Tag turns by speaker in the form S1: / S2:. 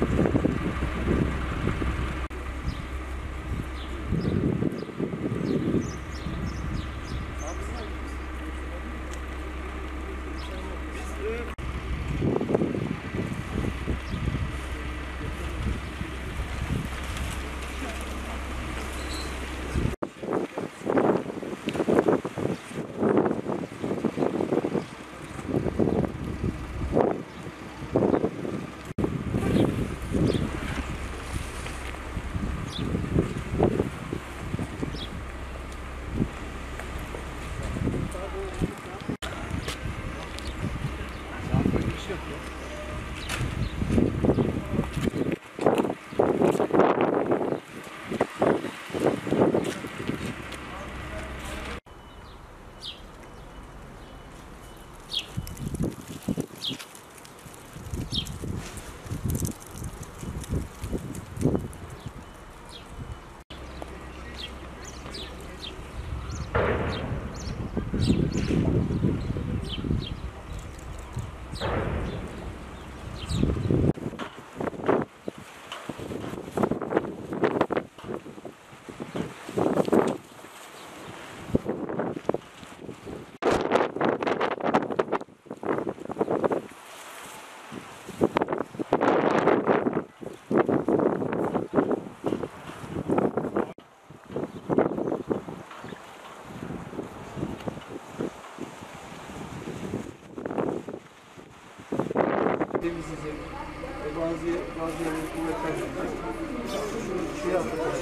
S1: Biz e, temizleyecek. Bazı bazı yerleri kuvvetlendirecek. Şey yapacak.